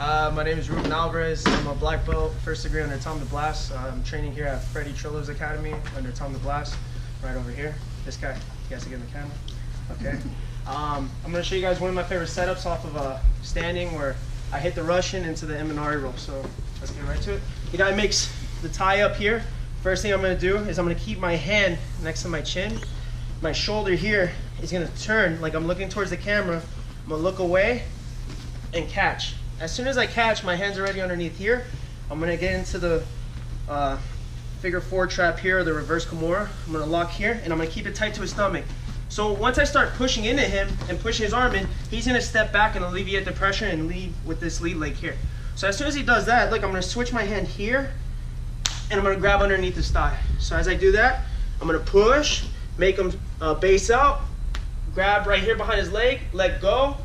Uh, my name is Ruben Alvarez. I'm a black belt, first degree under Tom Deblass. Uh, I'm training here at Freddy Trillo's Academy under Tom Deblass, right over here. This guy, you guys can get in the camera. Okay. Um, I'm gonna show you guys one of my favorite setups off of a standing where I hit the Russian into the Imanari roll. So let's get right to it. The guy makes the tie up here. First thing I'm gonna do is I'm gonna keep my hand next to my chin. My shoulder here is gonna turn like I'm looking towards the camera. I'm gonna look away and catch. As soon as I catch, my hand's already underneath here. I'm gonna get into the uh, figure four trap here, the reverse Kimura. I'm gonna lock here, and I'm gonna keep it tight to his stomach. So once I start pushing into him and pushing his arm in, he's gonna step back and alleviate the pressure and lead with this lead leg here. So as soon as he does that, look, I'm gonna switch my hand here, and I'm gonna grab underneath his thigh. So as I do that, I'm gonna push, make him uh, base out, grab right here behind his leg, let go,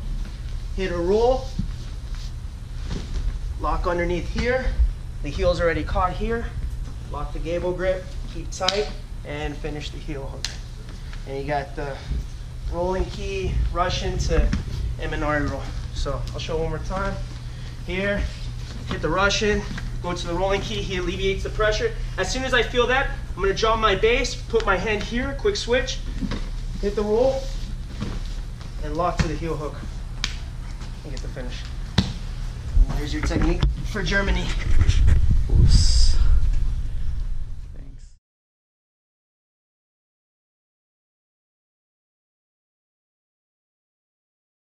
hit a roll, lock underneath here. The heel's already caught here. Lock the gable grip, keep tight, and finish the heel hook. And you got the rolling key, Russian to Imanari roll. So I'll show one more time. Here, hit the Russian, go to the rolling key, he alleviates the pressure. As soon as I feel that, I'm gonna draw my base, put my hand here, quick switch, hit the roll, and lock to the heel hook. And get the finish. Here's your technique for Germany.